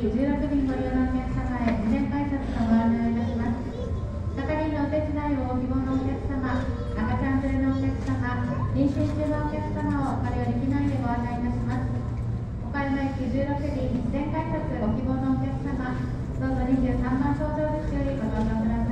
16人ご利用のお客様へ無念改札のご案内いたします係員のお手伝いをご希望のお客様赤ちゃん連れのお客様妊娠中のお客様をできないでご案内いたします岡山駅16改札希望のお客様どうぞ23番搭乗口よりごください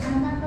ど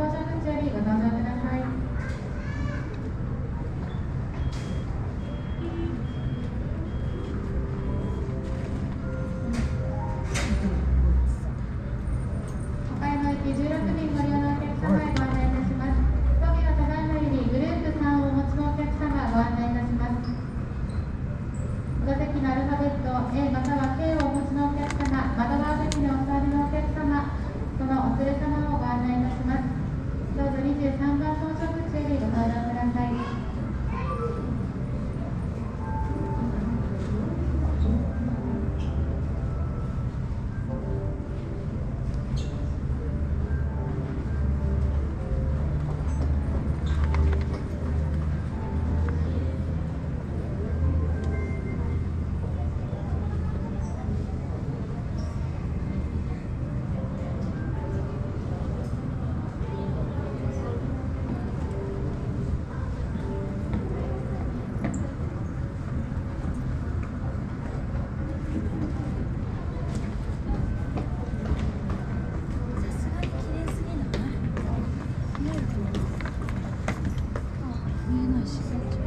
Yes.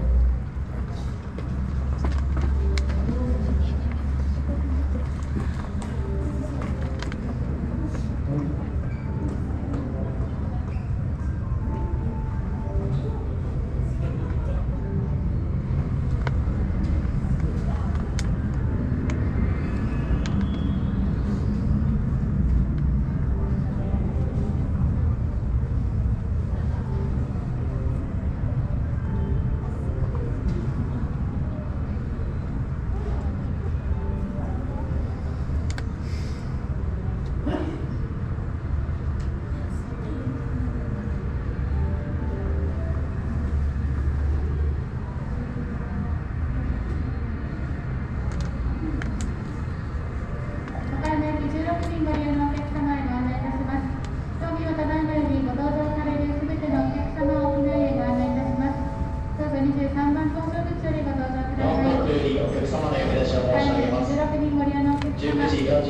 何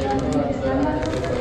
だ?